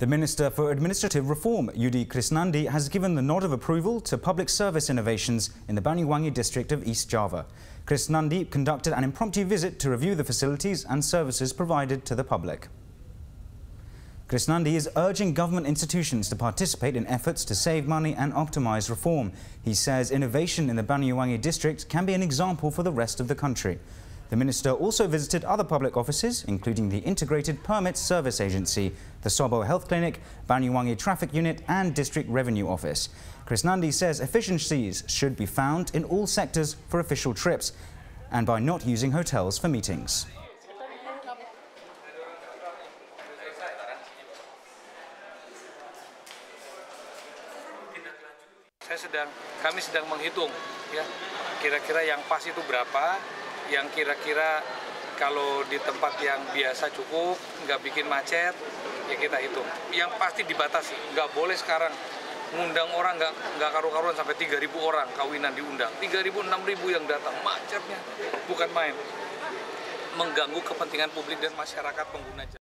The Minister for Administrative Reform, Yuddy Chrisnandi, has given the nod of approval to public service innovations in the Banyuwangi district of East Java. Chrisnandi conducted an impromptu visit to review the facilities and services provided to the public. Chrisnandi is urging government institutions to participate in efforts to save money and optimise reform. He says innovation in the Banyuwangi district can be an example for the rest of the country. The Minister also visited other public offices, including the Integrated Permits Service Agency, the Sobo Health Clinic, Banyuwangi Traffic Unit and District Revenue Office. Chrisnandi says efficiencies should be found in all sectors for official trips and by not using hotels for meetings. saya sedang kami sedang menghitung ya kira-kira yang pas itu berapa yang kira-kira kalau di tempat yang biasa cukup nggak bikin macet ya kita hitung. Yang pasti dibatasi. Nggak boleh sekarang ngundang orang nggak nggak karu-karuan sampai 3.000 orang kawinan diundang. 3.000 6.000 yang datang. Macetnya. Bukan main. Mengganggu kepentingan publik dan masyarakat pengguna jalan